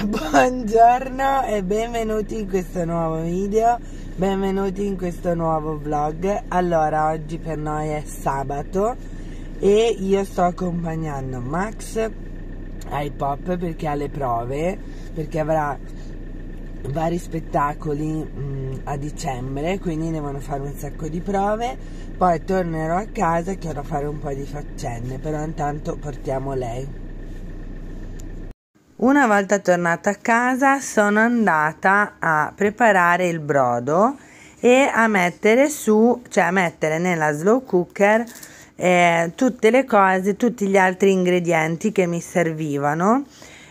Buongiorno e benvenuti in questo nuovo video, benvenuti in questo nuovo vlog. Allora, oggi per noi è sabato e io sto accompagnando Max ai pop perché ha le prove, perché avrà vari spettacoli mh, mm, a dicembre, quindi devono fare un sacco di prove. Poi tornerò a casa che ero a fare un po' di faccende, però intanto portiamo lei. Una volta tornata a casa sono andata a preparare il brodo e a mettere su, cioè a mettere nella slow cooker eh, tutte le cose, tutti gli altri ingredienti che mi servivano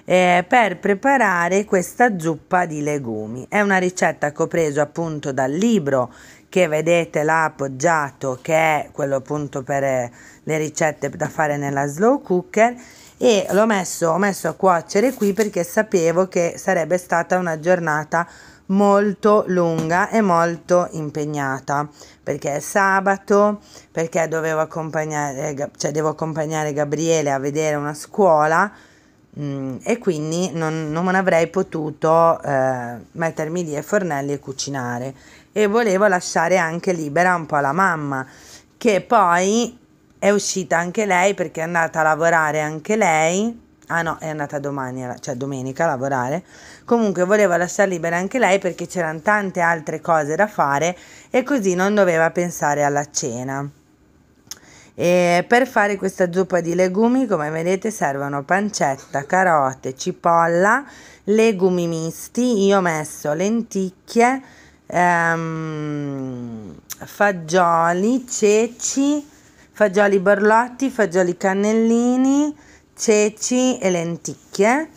eh, per preparare questa zuppa di legumi. È una ricetta che ho preso appunto dal libro che vedete là appoggiato che è quello appunto per eh, le ricette da fare nella slow cooker e l'ho messo, ho messo a cuocere qui perché sapevo che sarebbe stata una giornata molto lunga e molto impegnata perché è sabato perché dovevo accompagnare cioè devo accompagnare Gabriele a vedere una scuola mh, mm, e quindi non, non avrei potuto eh, mettermi lì ai fornelli e cucinare. E volevo lasciare anche libera un po' la mamma che poi è uscita anche lei perché è andata a lavorare anche lei. Ah no, è andata domani, cioè domenica a lavorare. Comunque voleva lasciare libera anche lei perché c'erano tante altre cose da fare e così non doveva pensare alla cena. E per fare questa zuppa di legumi, come vedete, servono pancetta, carote, cipolla, legumi misti. Io ho messo lenticchie, ehm, fagioli, ceci fagioli borlotti, fagioli cannellini, ceci e lenticchie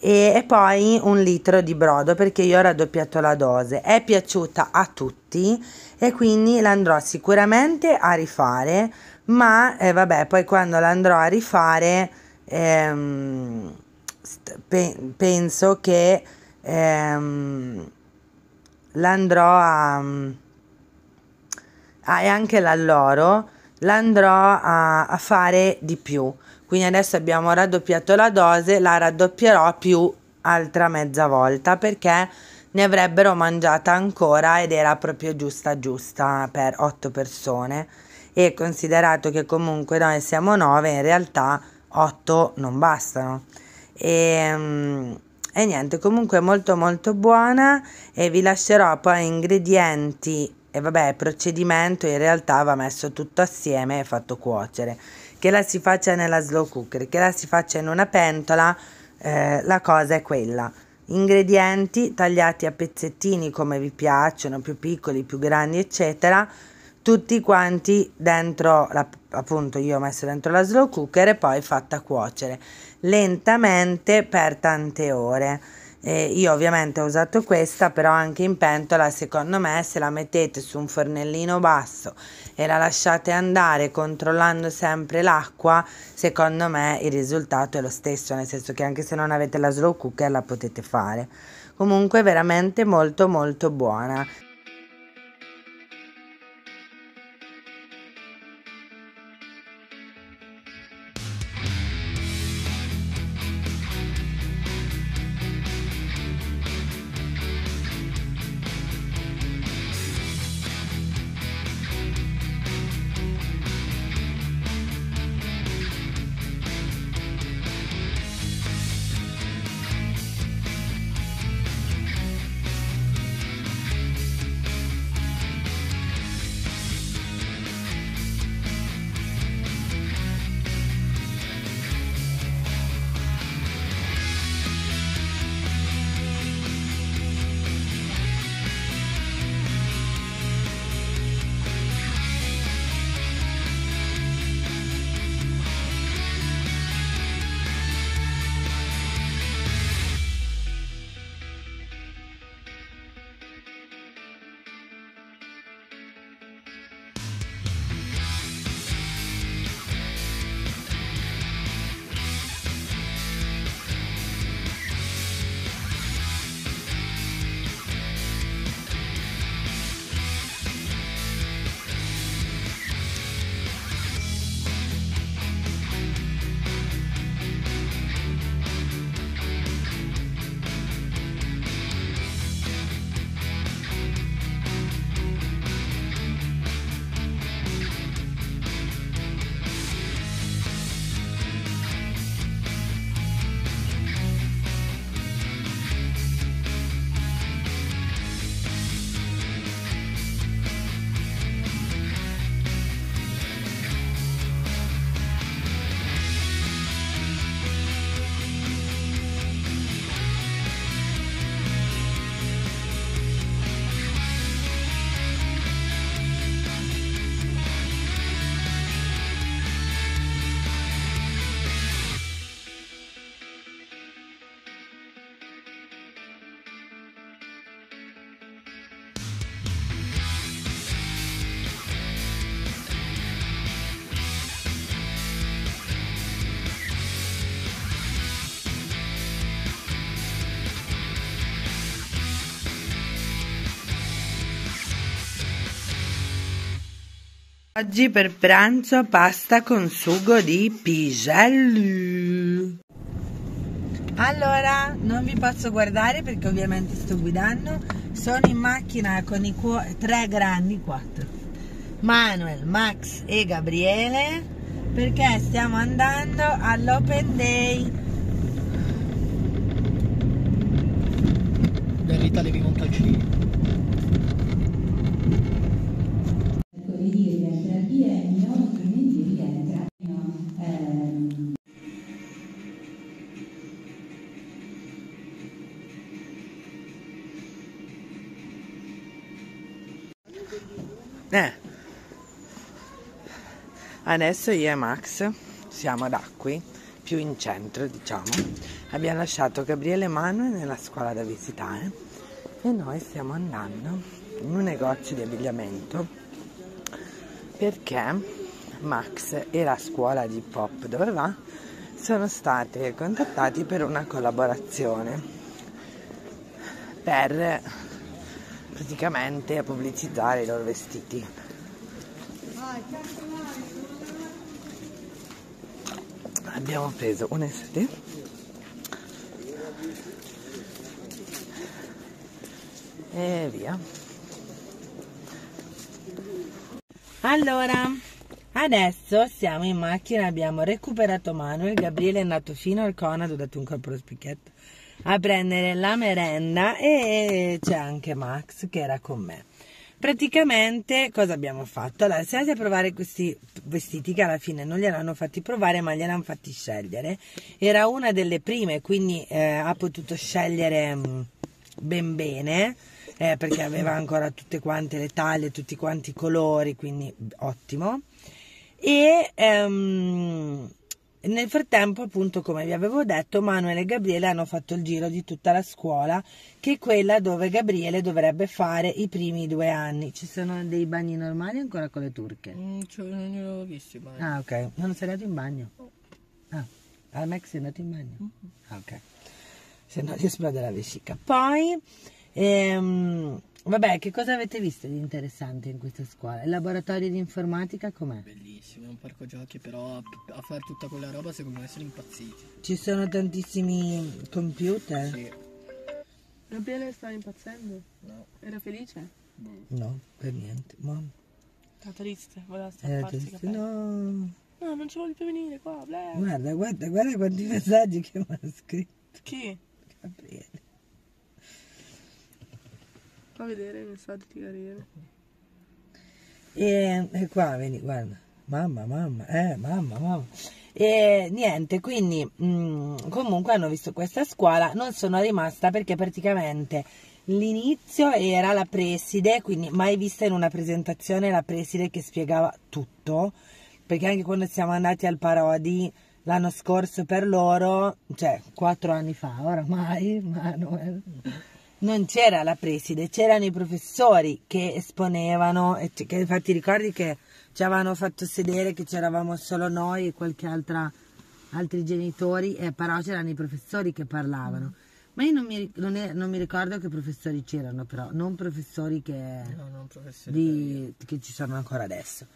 e, poi un litro di brodo perché io ho raddoppiato la dose. È piaciuta a tutti e quindi l'andrò sicuramente a rifare, ma eh, vabbè, poi quando l'andrò a rifare ehm, pe- penso che ehm, l'andrò a... Ah, e anche l'alloro l'andrò a, a fare di più. Quindi adesso abbiamo raddoppiato la dose, la raddoppierò più altra mezza volta perché ne avrebbero mangiata ancora ed era proprio giusta giusta per otto persone e considerato che comunque noi siamo nove in realtà otto non bastano e, um, e niente comunque molto molto buona e vi lascerò poi ingredienti e vabbè, il procedimento in realtà va messo tutto assieme e fatto cuocere. Che la si faccia nella slow cooker, che la si faccia in una pentola, eh, la cosa è quella. Ingredienti tagliati a pezzettini come vi piacciono, più piccoli, più grandi, eccetera, tutti quanti dentro, la, appunto io ho messo dentro la slow cooker e poi fatta cuocere lentamente per tante ore. Eh, io ovviamente ho usato questa, però anche in pentola, secondo me, se la mettete su un fornellino basso e la lasciate andare controllando sempre l'acqua, secondo me il risultato è lo stesso, nel senso che anche se non avete la slow cooker la potete fare. Comunque veramente molto molto buona. Oggi per pranzo pasta con sugo di piselli. Allora, non vi posso guardare perché ovviamente sto guidando. Sono in macchina con i tre grandi, quattro. Manuel, Max e Gabriele perché stiamo andando all'Open Day. Dell'Italia Montalcini. Eh. Adesso io e Max siamo da qui, più in centro diciamo. Abbiamo lasciato Gabriele Manuel nella scuola da visitare e noi stiamo andando in un negozio di abbigliamento perché Max e la scuola di hip hop dove va sono stati contattati per una collaborazione per praticamente a pubblicizzare i loro vestiti. Abbiamo preso un SD e via. Allora, adesso siamo in macchina, abbiamo recuperato Manuel, Gabriele è andato fino al Conad, ho dato un colpo allo spicchietto a prendere la merenda e c'è anche Max che era con me. Praticamente cosa abbiamo fatto? Allora, siamo andati a provare questi vestiti che alla fine non gliel'hanno fatti provare ma gliel'hanno fatti scegliere. Era una delle prime, quindi eh, ha potuto scegliere mh, mm, ben bene eh, perché aveva ancora tutte quante le taglie, tutti quanti i colori, quindi ottimo. E ehm, nel frattempo, appunto, come vi avevo detto, Manuel e Gabriele hanno fatto il giro di tutta la scuola, che è quella dove Gabriele dovrebbe fare i primi due anni. Ci sono dei bagni normali ancora con le turche? Mm, cioè, non li avevo visti i bagni. Ah, ok. Non sei andato in bagno? Ah, al Max sei andato in bagno? Mm-hmm. Ah, ok. Se no ti esplode la vescica. Poi, ehm, Vabbè, che cosa avete visto di interessante in questa scuola? Il laboratorio di informatica com'è? Bellissimo, è un parco giochi, però a, a fare tutta quella roba secondo me sono impazziti. Ci sono tantissimi computer? Sì. Gabriele stava impazzendo? No. Era felice? No, per niente. Ma... Era triste, voleva strapparsi triste. No. No, non ci voglio più venire qua, bla. Guarda, guarda, guarda quanti messaggi che mi ha scritto. Chi? Gabriele. Fa vedere i messaggi di Gabriele. E, e qua, vedi, guarda. Mamma, mamma, eh, mamma, mamma. E niente, quindi mh, mm, comunque hanno visto questa scuola, non sono rimasta perché praticamente l'inizio era la preside, quindi mai vista in una presentazione la preside che spiegava tutto, perché anche quando siamo andati al Parodi l'anno scorso per loro, cioè quattro anni fa oramai, Manuel non c'era la preside, c'erano i professori che esponevano, che infatti ricordi che ci avevano fatto sedere che c'eravamo solo noi e qualche altra, altri genitori, eh, però c'erano i professori che parlavano. Ma io non mi, non, è, non mi ricordo che professori c'erano, però, non professori che, no, non professori di, che ci sono ancora adesso.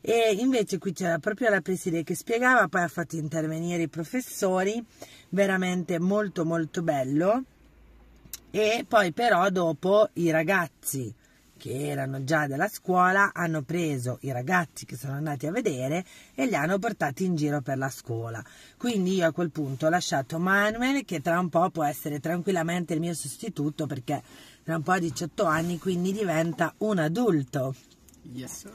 E invece qui c'era proprio la preside che spiegava, poi ha fatto intervenire i professori, veramente molto molto bello e poi però dopo i ragazzi che erano già della scuola hanno preso i ragazzi che sono andati a vedere e li hanno portati in giro per la scuola. Quindi io a quel punto ho lasciato Manuel che tra un po' può essere tranquillamente il mio sostituto perché tra un po' ha 18 anni quindi diventa un adulto. Yes.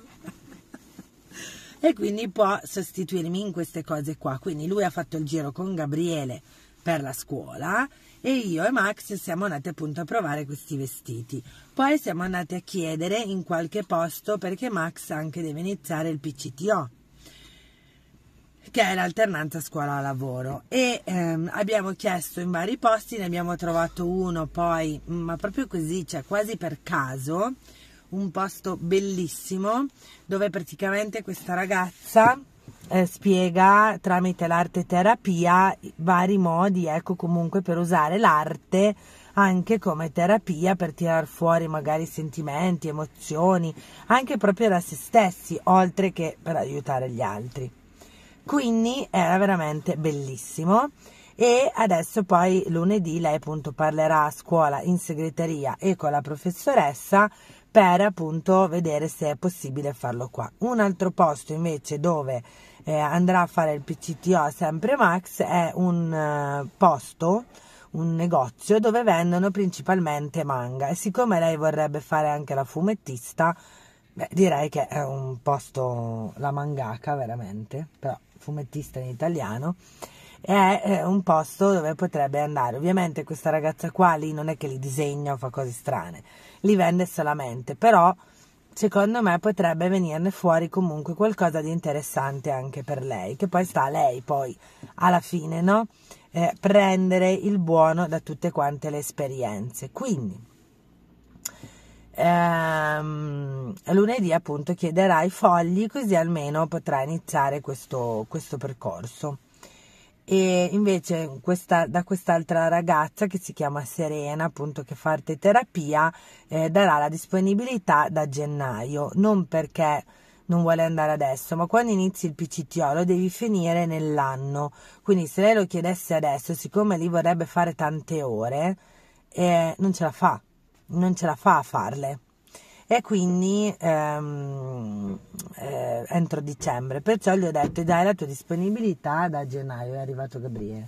e quindi può sostituirmi in queste cose qua. Quindi lui ha fatto il giro con Gabriele per la scuola e io e Max siamo andati appunto a provare questi vestiti. Poi siamo andati a chiedere in qualche posto perché Max anche deve iniziare il PCTO che è l'alternanza scuola-lavoro e ehm, abbiamo chiesto in vari posti, ne abbiamo trovato uno poi, ma proprio così, cioè quasi per caso, un posto bellissimo dove praticamente questa ragazza eh, spiega tramite l'arte terapia vari modi, ecco comunque per usare l'arte anche come terapia per tirar fuori magari sentimenti, emozioni, anche proprio da se stessi, oltre che per aiutare gli altri. Quindi era veramente bellissimo e adesso poi lunedì lei appunto parlerà a scuola in segreteria e con la professoressa per appunto vedere se è possibile farlo qua. Un altro posto invece dove eh, andrà a fare il PCTO sempre Max è un uh, posto, un negozio dove vendono principalmente manga e siccome lei vorrebbe fare anche la fumettista, beh, direi che è un posto, la mangaka veramente, però fumettista in italiano, è un posto dove potrebbe andare. Ovviamente questa ragazza qua lì non è che li disegna o fa cose strane, li vende solamente, però secondo me potrebbe venirne fuori comunque qualcosa di interessante anche per lei, che poi sta a lei poi alla fine, no? Eh, prendere il buono da tutte quante le esperienze. Quindi ehm, lunedì appunto chiederà i fogli così almeno potrà iniziare questo, questo percorso e invece questa, da quest'altra ragazza che si chiama Serena, appunto che fa arte terapia, eh, darà la disponibilità da gennaio, non perché non vuole andare adesso, ma quando inizi il PCTO lo devi finire nell'anno, quindi se lei lo chiedesse adesso, siccome lì vorrebbe fare tante ore, eh, non ce la fa, non ce la fa a farle e quindi ehm, eh, entro dicembre. Perciò gli ho detto dai la tua disponibilità da gennaio, è arrivato Gabriele.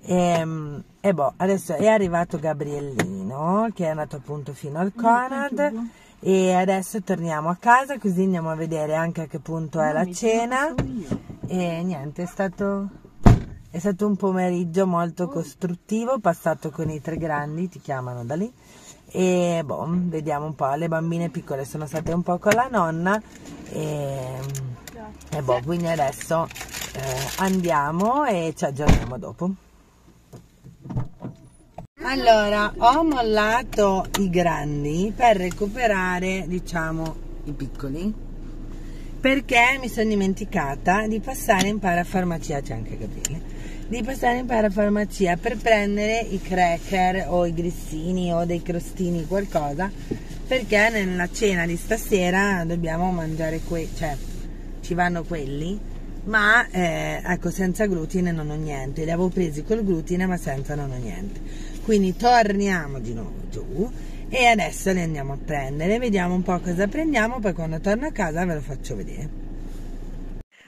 E, ehm, e boh, adesso è arrivato Gabriellino che è andato appunto fino al Conad. e adesso torniamo a casa così andiamo a vedere anche a che punto è la cena. e niente è stato, è stato un pomeriggio molto costruttivo passato con i tre grandi ti chiamano da lì e boh, vediamo un po', le bambine piccole sono state un po' con la nonna. E, e boh, quindi adesso eh, andiamo e ci aggiorniamo dopo. Allora, ho mollato i grandi per recuperare, diciamo, i piccoli. Perché mi sono dimenticata di passare in parafarmacia, c'è anche Gabriele di passare in parafarmacia per prendere i cracker o i grissini o dei crostini, qualcosa, perché nella cena di stasera dobbiamo mangiare quei, cioè ci vanno quelli, ma eh, ecco senza glutine non ho niente, li avevo presi col glutine ma senza non ho niente. Quindi torniamo di nuovo giù e adesso li andiamo a prendere, vediamo un po' cosa prendiamo, poi quando torno a casa ve lo faccio vedere.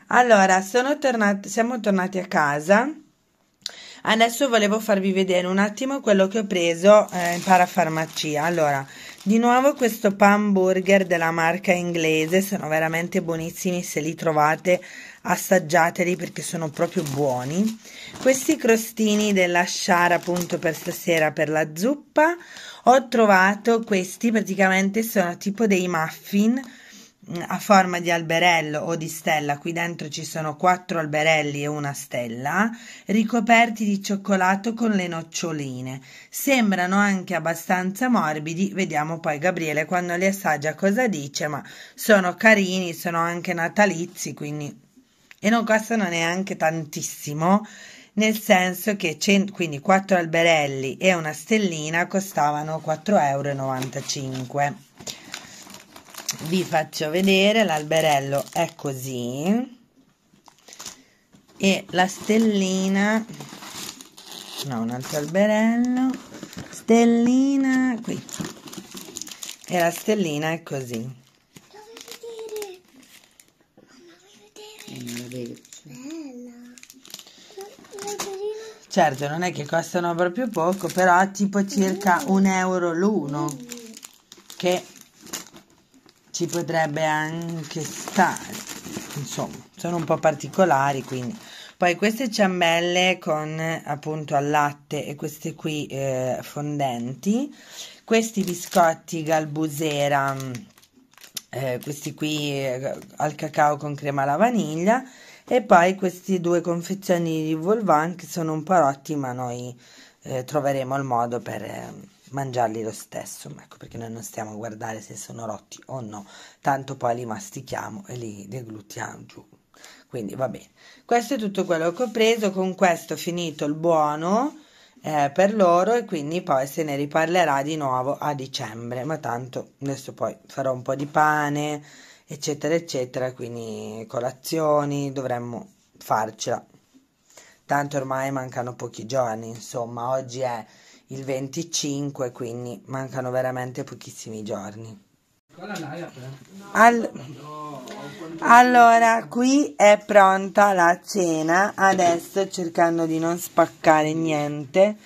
Allora, tornati, siamo tornati a casa Adesso volevo farvi vedere un attimo quello che ho preso eh, in parafarmacia. Allora, di nuovo questo pan burger della marca inglese, sono veramente buonissimi, se li trovate assaggiateli perché sono proprio buoni. Questi crostini della Shara appunto per stasera per la zuppa, ho trovato questi praticamente sono tipo dei muffin a forma di alberello o di stella, qui dentro ci sono quattro alberelli e una stella, ricoperti di cioccolato con le noccioline. Sembrano anche abbastanza morbidi, vediamo poi Gabriele quando li assaggia cosa dice, ma sono carini, sono anche natalizi, quindi e non costano neanche tantissimo, nel senso che cent- quindi quattro alberelli e una stellina costavano 4,95 euro vi faccio vedere l'alberello è così. E la stellina no un altro alberello. Stellina qui. E la stellina è così. Certo, non è che costano proprio poco, però tipo circa un euro l'uno, che ci potrebbe anche stare insomma sono un po' particolari quindi. Poi queste ciambelle con appunto al latte e queste qui eh, fondenti questi biscotti galbusera eh, questi qui eh, al cacao con crema alla vaniglia e poi questi due confezioni di Volvan che sono un po' rotti ma noi eh, troveremo il modo per eh, mangiarli lo stesso, ecco perché noi non stiamo a guardare se sono rotti o no, tanto poi li mastichiamo e li deglutiamo giù. Quindi va bene. Questo è tutto quello che ho preso, con questo ho finito il buono, eh, per loro e quindi poi se ne riparlerà di nuovo a dicembre, ma tanto adesso poi farò un po' di pane, eccetera, eccetera, quindi colazioni, dovremmo farcela. Tanto ormai mancano pochi giorni, insomma, oggi è il 25, quindi mancano veramente pochissimi giorni. All- allora, qui è pronta la cena. Adesso cercando di non spaccare niente,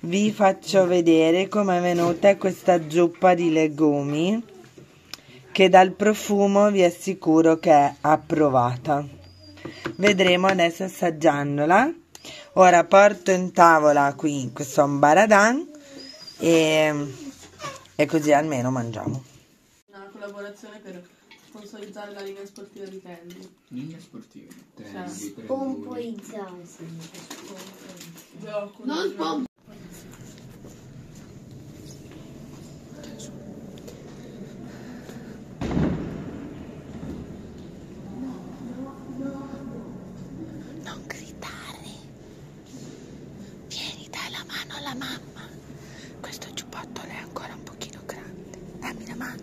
vi faccio vedere come è venuta questa zuppa di legumi che dal profumo vi assicuro che è approvata. Vedremo adesso assaggiandola. Ora porto in tavola qui questo ambaradan e, e così almeno mangiamo. Una collaborazione per sponsorizzare la linea sportiva di Candy. Linea sportiva. Trendy, Pomporizzare, signore. Gioco. Non pom- Non gridare. Vieni, dai la mano alla mamma. Questo giubbottolo è ancora un pochino grande. Dammi la mano.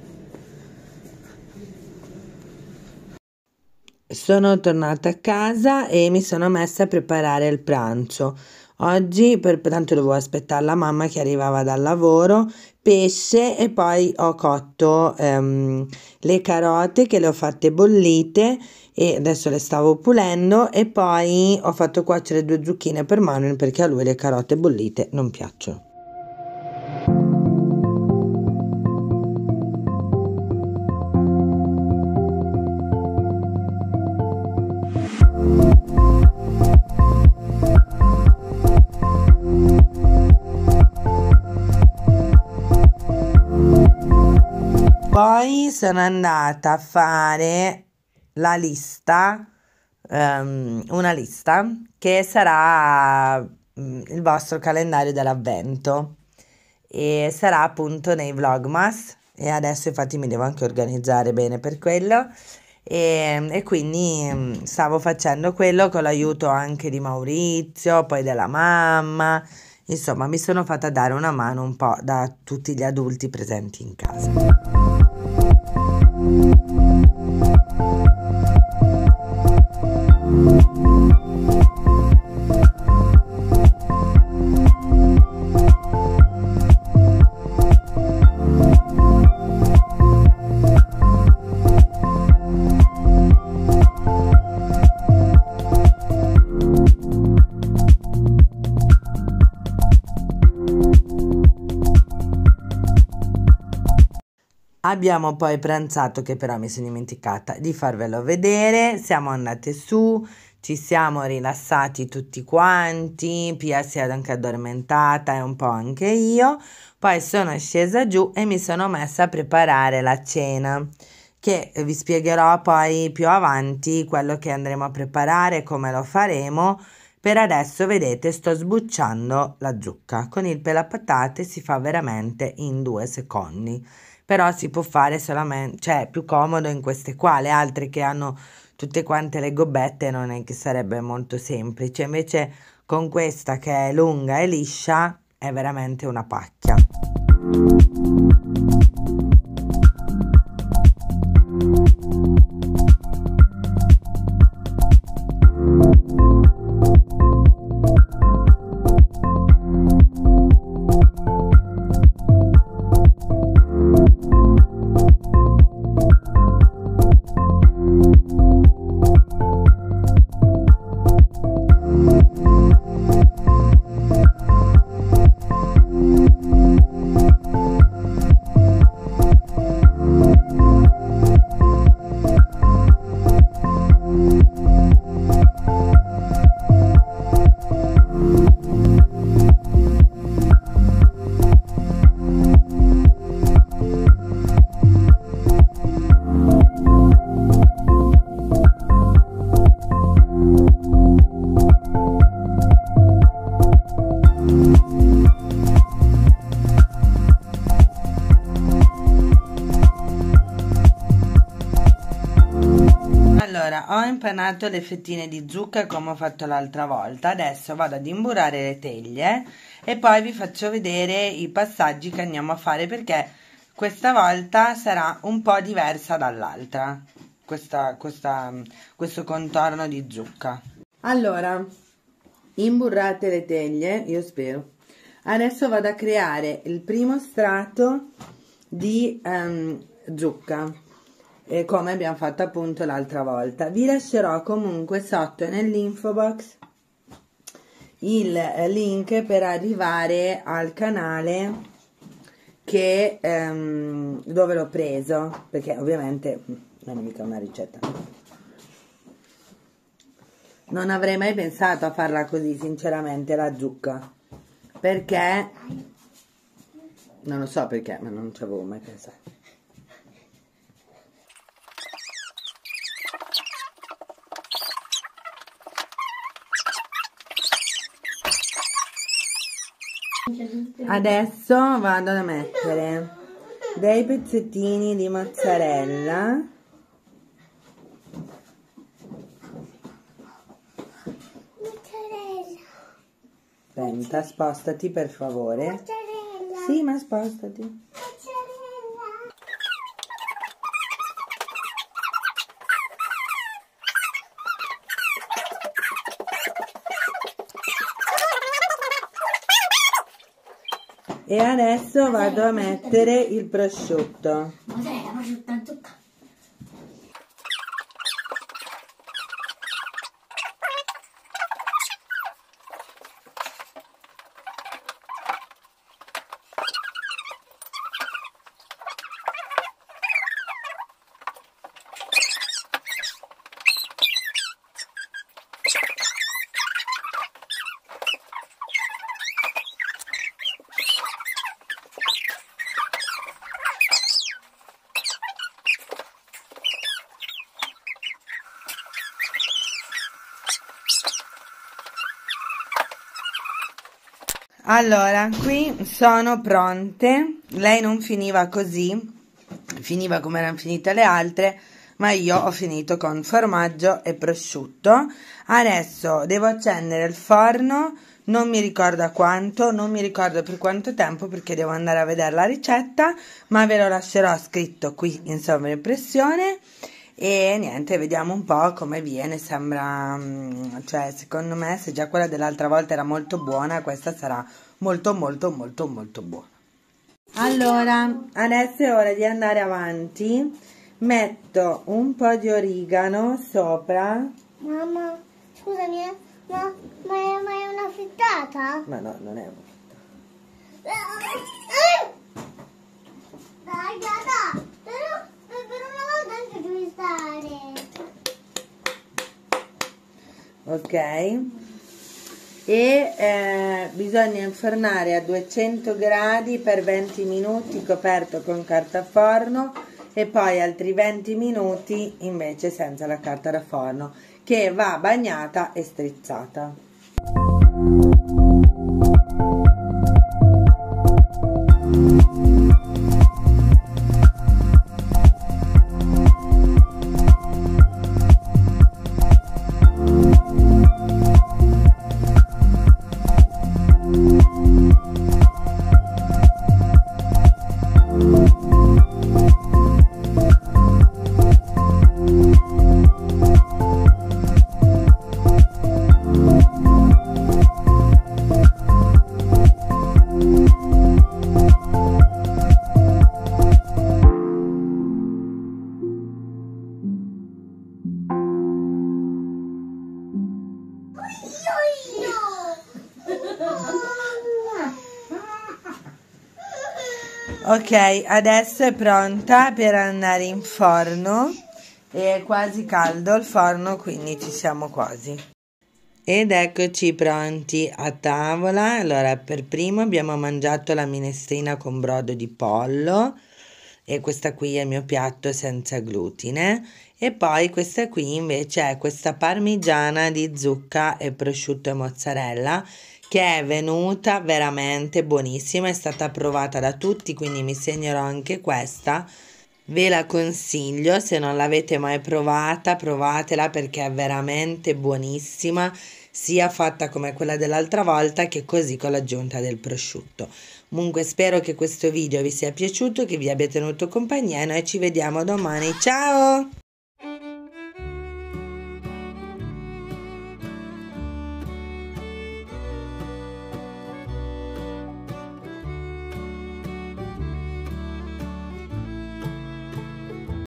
Sono tornata a casa e mi sono messa a preparare il pranzo. Oggi, per, tanto dovevo aspettare la mamma che arrivava dal lavoro, pesce e poi ho cotto ehm, le carote che le ho fatte bollite e adesso le stavo pulendo e poi ho fatto cuocere due zucchine per Manuel perché a lui le carote bollite non piacciono. Poi sono andata a fare la lista, ehm, una lista che sarà mm, il vostro calendario dell'avvento. E sarà appunto nei vlogmas. E adesso infatti mi devo anche organizzare bene per quello. E, e quindi mm, stavo facendo quello con l'aiuto anche di Maurizio, poi della mamma, insomma mi sono fatta dare una mano un po' da tutti gli adulti presenti in casa. Thank you. Abbiamo poi pranzato, che però mi sono dimenticata di farvelo vedere. Siamo andate su, ci siamo rilassati tutti quanti. Pia si è anche addormentata e un po' anche io. Poi sono scesa giù e mi sono messa a preparare la cena, che vi spiegherò poi più avanti quello che andremo a preparare, come lo faremo. Per adesso, vedete, sto sbucciando la zucca. Con il pelapatate si fa veramente in due secondi però si può fare solamente, cioè più comodo in queste qua, le altre che hanno tutte quante le gobbette non è che sarebbe molto semplice, invece con questa che è lunga e liscia è veramente una pacchia. Impanato le fettine di zucca come ho fatto l'altra volta. Adesso vado ad imburrare le teglie e poi vi faccio vedere i passaggi che andiamo a fare perché questa volta sarà un po' diversa dall'altra, questa, questa, questo contorno di zucca. Allora, imburrate le teglie, io spero. Adesso vado a creare il primo strato di um, zucca eh, come abbiamo fatto appunto l'altra volta. Vi lascerò comunque sotto nell'info box il eh, link per arrivare al canale che ehm, dove l'ho preso perché ovviamente mm, non è mica una ricetta. Non avrei mai pensato a farla così sinceramente la zucca. Perché? Non lo so perché ma non ci avevo mai pensato Adesso vado a mettere dei pezzettini di mozzarella Mozzarella. Senta, spostati per favore. Mozzarella. Sì, ma spostati. E adesso vado a mettere il prosciutto. Allora, qui sono pronte. Lei non finiva così, finiva come erano finite le altre, ma io ho finito con formaggio e prosciutto. Adesso devo accendere il forno, non mi ricordo a quanto, non mi ricordo per quanto tempo perché devo andare a vedere la ricetta, ma ve lo lascerò scritto qui in sovraimpressione. E niente, vediamo un po' come viene. Sembra, mm, cioè, secondo me, se già quella dell'altra volta era molto buona, questa sarà molto, molto, molto, molto buona. Allora, adesso è ora di andare avanti. Metto un po' di origano sopra. Mamma, scusami, eh, ma, ma, è, ma è una frittata? Ma no, non è Dai, dai, però per per una volta anche devi stare. Ok. E eh, bisogna infornare a 200 gradi per 20 minuti coperto con carta forno e poi altri 20 minuti invece senza la carta da forno che va bagnata e strizzata Ok, adesso è pronta per andare in forno. È quasi caldo il forno, quindi ci siamo quasi. Ed eccoci pronti a tavola. Allora, per primo abbiamo mangiato la minestrina con brodo di pollo e questa qui è il mio piatto senza glutine. E poi questa qui invece è questa parmigiana di zucca e prosciutto e mozzarella che è venuta veramente buonissima, è stata provata da tutti, quindi mi segnerò anche questa. ve la consiglio, se non l'avete mai provata, provatela perché è veramente buonissima, sia fatta come quella dell'altra volta che così con l'aggiunta del prosciutto. Comunque spero che questo video vi sia piaciuto, che vi abbia tenuto compagnia e noi ci vediamo domani. Ciao!